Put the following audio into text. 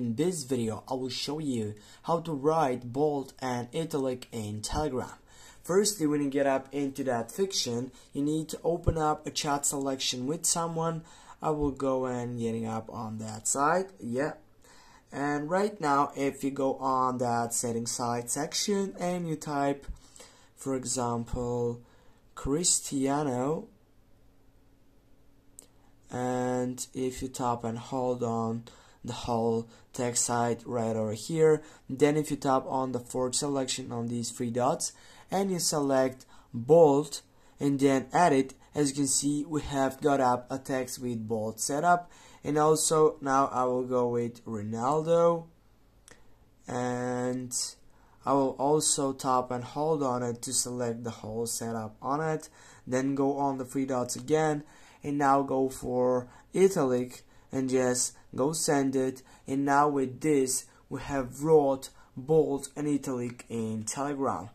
In this video, I will show you how to write bold and italic in Telegram. Firstly, when you get up into that fiction, you need to open up a chat selection with someone. I will go and getting up on that side. Yeah. And right now, if you go on that settings side section and you type, for example, Cristiano, and if you tap and hold on the whole text side right over here. Then if you tap on the fourth selection on these three dots and you select bold and then edit as you can see we have got up a text with bold setup. And also now I will go with Ronaldo. And I will also tap and hold on it to select the whole setup on it. Then go on the three dots again. And now go for italic and yes, go send it. And now with this we have wrote bold and italic in telegram